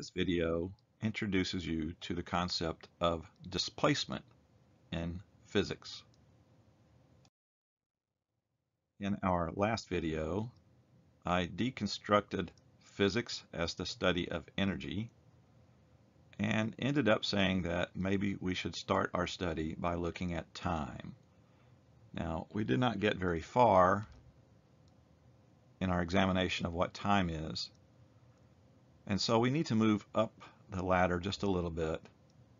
This video introduces you to the concept of displacement in physics. In our last video, I deconstructed physics as the study of energy and ended up saying that maybe we should start our study by looking at time. Now, we did not get very far in our examination of what time is, and so we need to move up the ladder just a little bit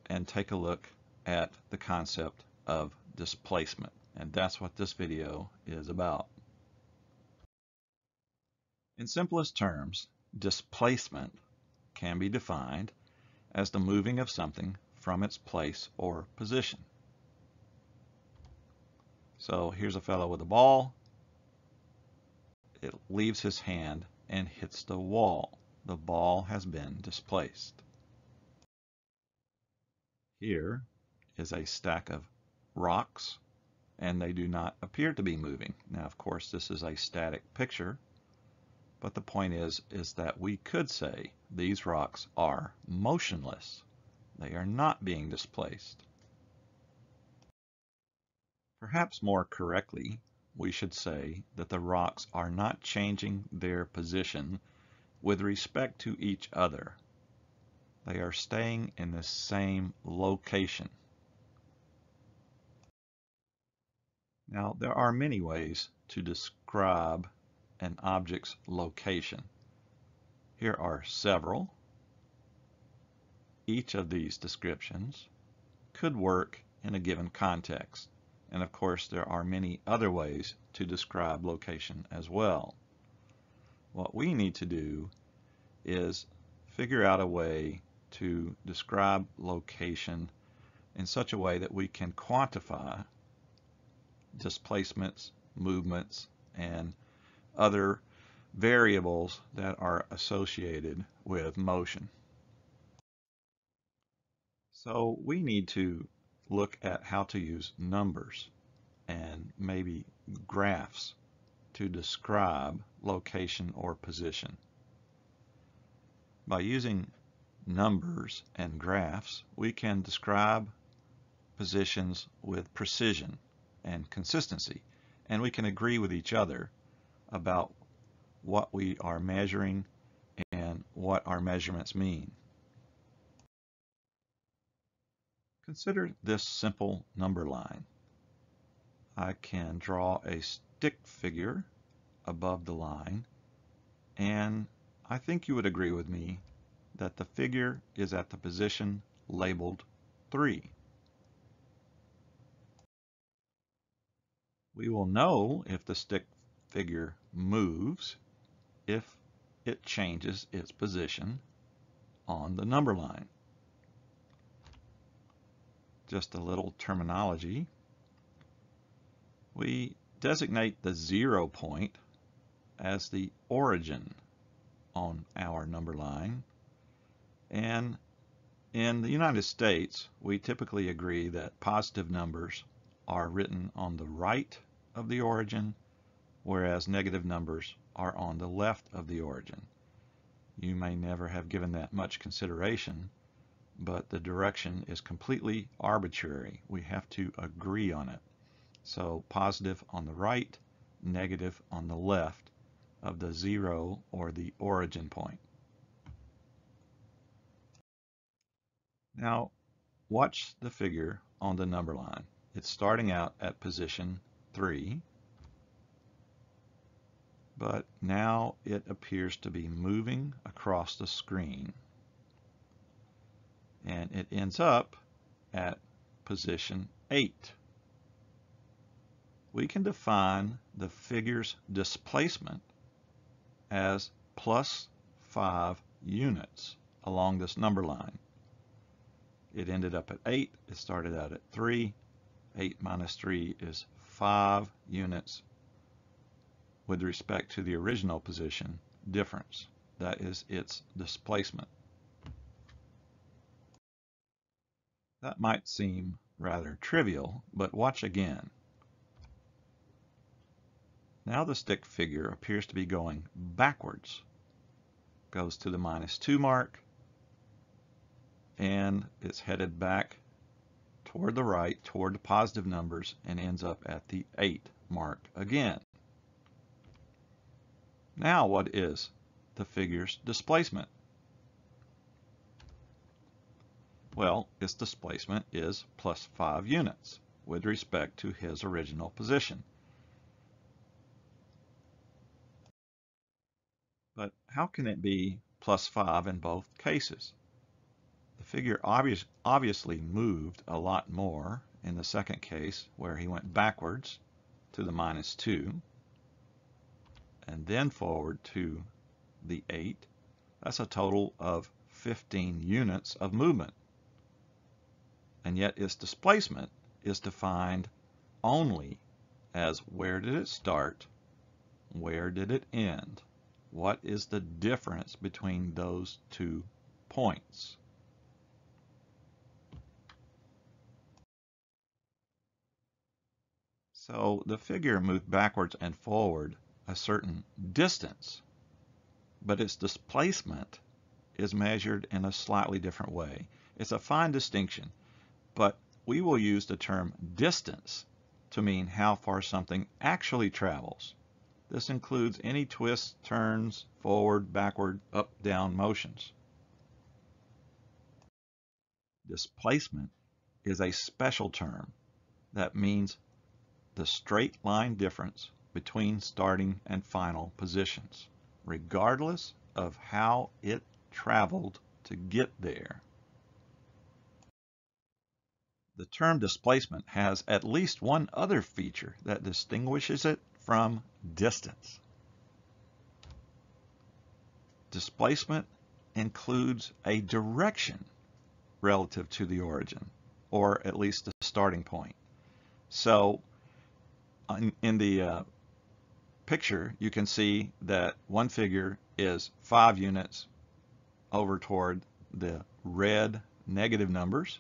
and take a look at the concept of displacement. And that's what this video is about. In simplest terms, displacement can be defined as the moving of something from its place or position. So here's a fellow with a ball. It leaves his hand and hits the wall the ball has been displaced. Here is a stack of rocks and they do not appear to be moving. Now of course this is a static picture but the point is is that we could say these rocks are motionless. They are not being displaced. Perhaps more correctly we should say that the rocks are not changing their position with respect to each other. They are staying in the same location. Now, there are many ways to describe an object's location. Here are several. Each of these descriptions could work in a given context. And of course, there are many other ways to describe location as well. What we need to do is figure out a way to describe location in such a way that we can quantify displacements, movements, and other variables that are associated with motion. So we need to look at how to use numbers and maybe graphs to describe location or position. By using numbers and graphs, we can describe positions with precision and consistency, and we can agree with each other about what we are measuring and what our measurements mean. Consider this simple number line. I can draw a stick figure above the line and I think you would agree with me that the figure is at the position labeled 3. We will know if the stick figure moves if it changes its position on the number line. Just a little terminology. We designate the zero point as the origin on our number line. And in the United States, we typically agree that positive numbers are written on the right of the origin, whereas negative numbers are on the left of the origin. You may never have given that much consideration, but the direction is completely arbitrary. We have to agree on it. So positive on the right, negative on the left, of the zero or the origin point. Now watch the figure on the number line. It's starting out at position 3, but now it appears to be moving across the screen. And it ends up at position 8. We can define the figure's displacement as plus 5 units along this number line. It ended up at 8. It started out at 3. 8 minus 3 is 5 units with respect to the original position difference. That is its displacement. That might seem rather trivial, but watch again. Now the stick figure appears to be going backwards. Goes to the minus 2 mark, and it's headed back toward the right, toward the positive numbers, and ends up at the 8 mark again. Now what is the figure's displacement? Well, its displacement is plus 5 units with respect to his original position. But how can it be plus 5 in both cases? The figure obvious, obviously moved a lot more in the second case where he went backwards to the minus 2 and then forward to the 8. That's a total of 15 units of movement. And yet its displacement is defined only as where did it start, where did it end, what is the difference between those two points. So the figure moved backwards and forward a certain distance, but its displacement is measured in a slightly different way. It's a fine distinction, but we will use the term distance to mean how far something actually travels. This includes any twists, turns, forward, backward, up, down motions. Displacement is a special term that means the straight line difference between starting and final positions, regardless of how it traveled to get there. The term displacement has at least one other feature that distinguishes it from distance. Displacement includes a direction relative to the origin, or at least the starting point. So in the uh, picture, you can see that one figure is five units over toward the red negative numbers.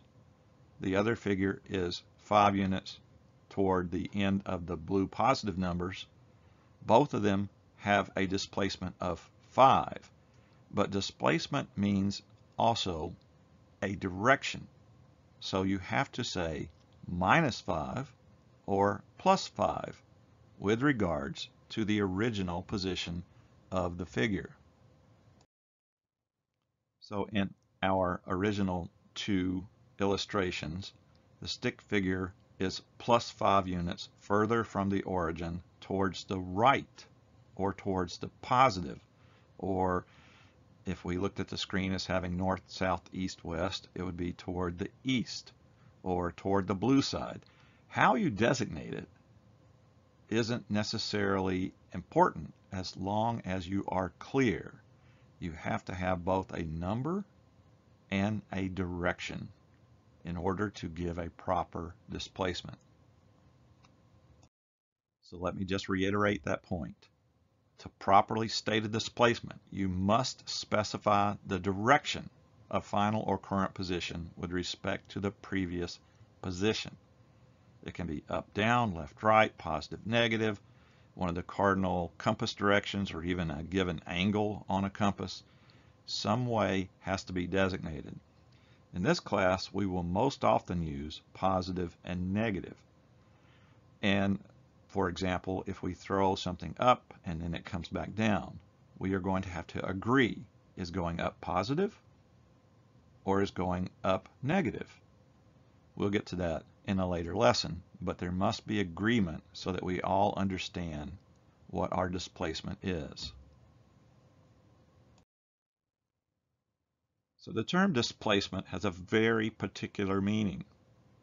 The other figure is five units toward the end of the blue positive numbers. Both of them have a displacement of five, but displacement means also a direction. So you have to say minus five or plus 5 with regards to the original position of the figure. So in our original two illustrations, the stick figure is plus 5 units further from the origin towards the right or towards the positive or if we looked at the screen as having north, south, east, west, it would be toward the east or toward the blue side. How you designate it isn't necessarily important as long as you are clear. You have to have both a number and a direction in order to give a proper displacement. So let me just reiterate that point. To properly state a displacement, you must specify the direction of final or current position with respect to the previous position. It can be up, down, left, right, positive, negative, one of the cardinal compass directions, or even a given angle on a compass. Some way has to be designated. In this class, we will most often use positive and negative. And for example, if we throw something up and then it comes back down, we are going to have to agree, is going up positive or is going up negative? We'll get to that in a later lesson, but there must be agreement so that we all understand what our displacement is. So the term displacement has a very particular meaning.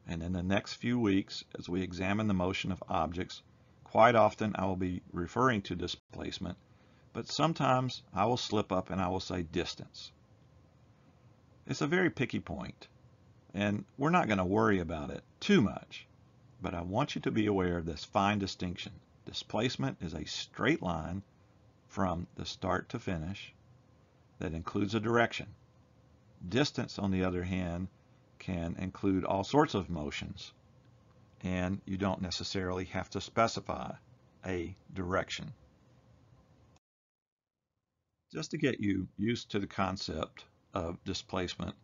And in the next few weeks, as we examine the motion of objects, quite often I will be referring to displacement, but sometimes I will slip up and I will say distance. It's a very picky point. And we're not going to worry about it too much, but I want you to be aware of this fine distinction. Displacement is a straight line from the start to finish that includes a direction. Distance, on the other hand, can include all sorts of motions, and you don't necessarily have to specify a direction. Just to get you used to the concept of displacement,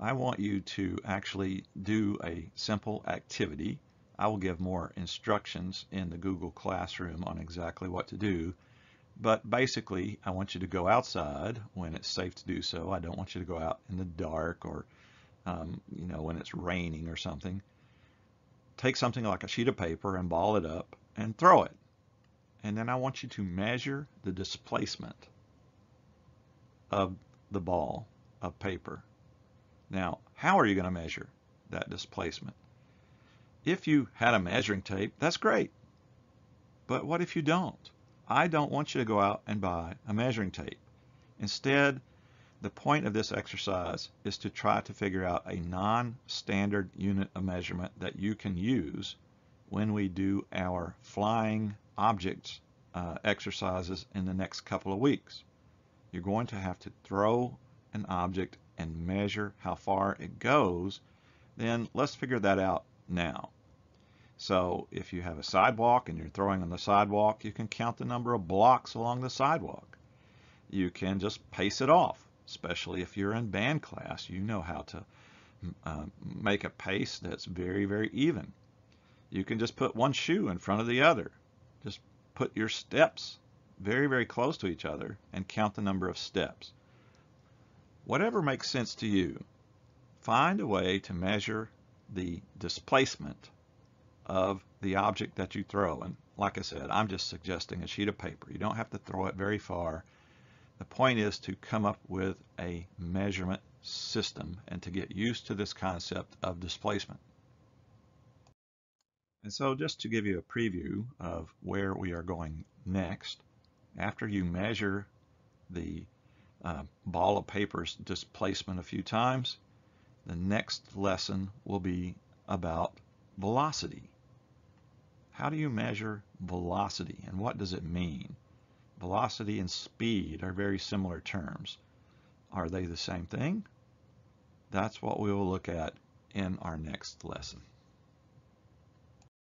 I want you to actually do a simple activity. I will give more instructions in the Google Classroom on exactly what to do. But basically, I want you to go outside when it's safe to do so. I don't want you to go out in the dark or, um, you know, when it's raining or something. Take something like a sheet of paper and ball it up and throw it. And then I want you to measure the displacement of the ball of paper. Now, how are you going to measure that displacement? If you had a measuring tape, that's great. But what if you don't? I don't want you to go out and buy a measuring tape. Instead, the point of this exercise is to try to figure out a non-standard unit of measurement that you can use when we do our flying objects uh, exercises in the next couple of weeks. You're going to have to throw an object and measure how far it goes, then let's figure that out now. So if you have a sidewalk and you're throwing on the sidewalk, you can count the number of blocks along the sidewalk. You can just pace it off, especially if you're in band class. You know how to uh, make a pace that's very, very even. You can just put one shoe in front of the other. Just put your steps very, very close to each other and count the number of steps. Whatever makes sense to you, find a way to measure the displacement of the object that you throw. And like I said, I'm just suggesting a sheet of paper. You don't have to throw it very far. The point is to come up with a measurement system and to get used to this concept of displacement. And so just to give you a preview of where we are going next, after you measure the uh, ball of paper's displacement a few times, the next lesson will be about velocity. How do you measure velocity and what does it mean? Velocity and speed are very similar terms. Are they the same thing? That's what we will look at in our next lesson.